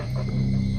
あ!